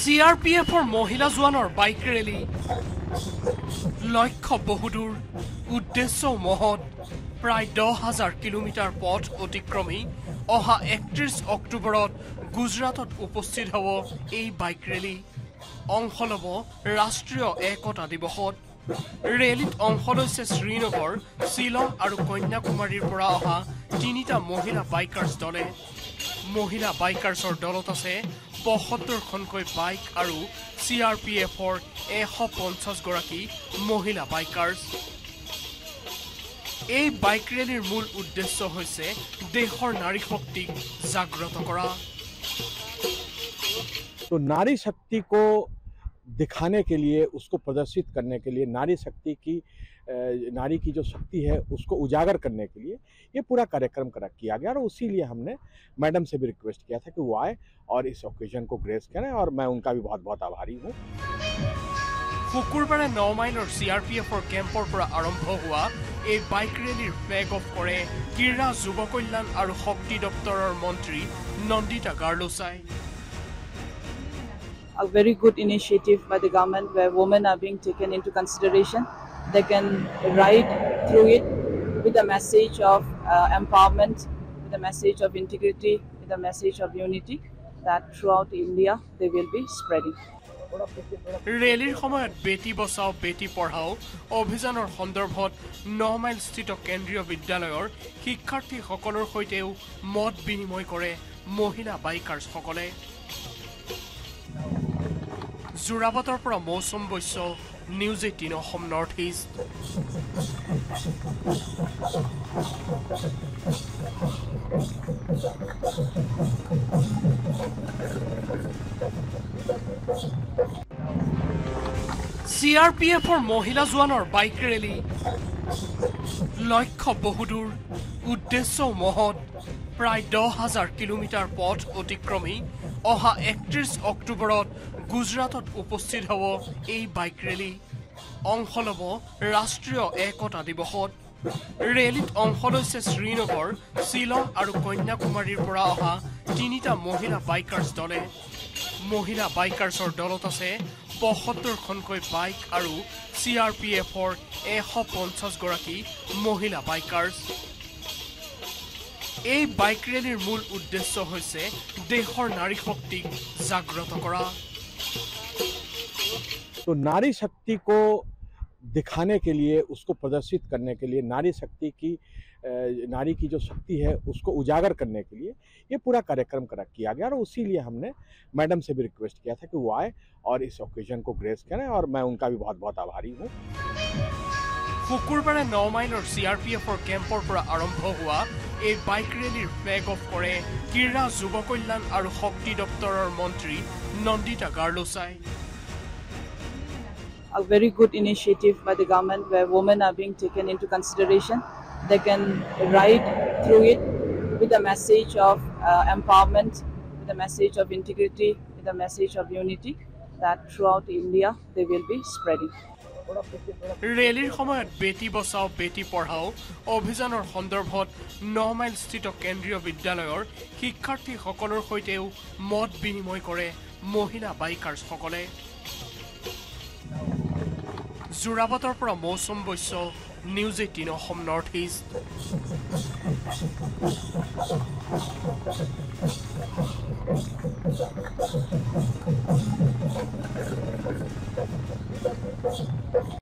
C R P এফৰ মহিলা জোৱানৰ বাইক ৰেলী। লক্ষ্য বহুদূৰ। উদ্দেশ্য মহৎ। প্ৰায় দহ হাজাৰ কিলোমিটাৰ পথ অতিক্ৰমী। অহা একত্ৰিছ অক্টোবৰত গুজৰাটত উপস্থিত হ'ব এই বাইক ৰেলী। অংশ ল'ব ৰাষ্ট্ৰীয় একতা দিৱসত। ৰেলীত অংশ লৈছে শ্ৰীনগৰ শ্বিলং আৰু কন্যাকুমাৰীৰ পৰা অহা তিনিটা মহিলা বাইকাৰ্ছ দলে। মহিলা বাইকাৰ্ছৰ দলত আছে পঁয়সত্তৰখনকৈ বাইক আৰু চি আৰ পি এফৰ এশ পঞ্চাছগৰাকী মহিলা বাইকাৰ্ছ। এই বাইক ৰেলীৰ মূল উদ্দেশ্য হৈছে দেশৰ নাৰী শক্তিক জাগ্ৰত কৰা। নাৰী শক্তিক दिखाने के लिए उसको प्रदर्शित करने के लिए नारी शक्ति की अ, नारी की जो शक्ति है उसको उजागर करने के लिए ये पूरा कार्यक्रम करा किया गया और इसीलिए हमने मैडम से भी रिक्वेस्ट किया था कि वो आए और इस ओकेजन को ग्रेस करें और मैं उनका भी बहुत बहुत आभारी हूँ শুকুৰবাৰে ন মাইলৰ চি আৰ পি এফৰ কেম্পৰ পৰা আৰম্ভ হোৱা এই বাইক ৰেলীৰ ফ্লেগ অফ কৰে ক্ৰীড়া যুৱ কল্যাণ আৰু শক্তি দপ্তৰৰ মন্ত্ৰী নন্দিতা গাৰ্লোচাই a very good initiative by the government where women are being taken into consideration. They can ride through it with a message of uh, empowerment, with a message of integrity, with a message of unity that throughout India they will be spreading. ৰেলীৰ সময়ত বেটী বচাও বেটী পঢ়াও অভিযানৰ সন্দৰ্ভত ন মাইলস্থিত কেন্দ্ৰীয় বিদ্যালয়ৰ শিক্ষাৰ্থীসকলৰ সৈতেও মত বিনিময় কৰে মহিলা বাইকাৰ্ছসকলে যোৰাবাটৰ পৰা Mousam Baishya news eighteen Assam north east. C R P এফৰ মহিলা জোৱানৰ বাইক ৰেলী। লক্ষ্য বহুদূৰ উদ্দেশ্য মহৎ প্ৰায় দহ হাজাৰ কিলোমিটাৰ পথ অতিক্ৰমী। অহা একত্ৰিছ অক্টোবৰত গুজৰাটত উপস্থিত হ'ব এই বাইক ৰেলী। অংশ ল'ব ৰাষ্ট্ৰীয় একতা দিৱসত। ৰেলীত অংশ লৈছে শ্ৰীনগৰ শ্বিলং আৰু কন্যাকুমাৰীৰ পৰা অহা তিনিটা মহিলা বাইকাৰ্ছ দলে। মহিলা বাইকাৰ্ছৰ দলত আছে পঁসত্তৰখনকৈ বাইক আৰু চি আৰ পি এফৰ এশ পঞ্চাছগৰাকী মহিলা বাইকাৰ্ছ। এই বাইক ৰেলীৰ মূল উদ্দেশ্য হৈছে দেশৰ নাৰী শক্তিক জাগ্ৰত কৰা। तो नारी शक्ति को दिखाने के लिए उसको प्रदर्शित करने के लिए नारी शक्ति की अ, नारी की जो शक्ति है उसको उजागर करने के लिए ये पूरा कार्यक्रम करा किया गया और इसीलिए हमने मैडम से भी रिक्वेस्ट किया था कि वो आए और इस ओकेजन को ग्रेस करें और मैं उनका भी बहुत बहुत आभारी हूँ শুকুৰবাৰে ন মাইলৰ চি আৰ পি এফৰ কেম্পৰ পৰা আৰম্ভ হোৱা এই বাইক ৰেলীৰ ফ্লেগ অফ কৰে ক্ৰীড়া যুৱ কল্যাণ আৰু শক্তি দপ্তৰৰ মন্ত্ৰী নন্দিতা গাৰ্লোচাই A very good initiative by the government where women are being taken into consideration. They can ride through it with a message of uh, empowerment, with a message of integrity, with a message of unity that throughout India they will be spreading. ৰেলীৰ সময়ত বেটী বচাও বেটী পঢ়াও অভিযানৰ সন্দৰ্ভত ন মাইলস্থিত কেন্দ্ৰীয় বিদ্যালয়ৰ শিক্ষাৰ্থীসকলৰ সৈতেও মত বিনিময় কৰে মহিলা বাইকাৰ্ছসকলে যোৰাবাটৰ পৰা Mousam Baishya news eighteen Assam north east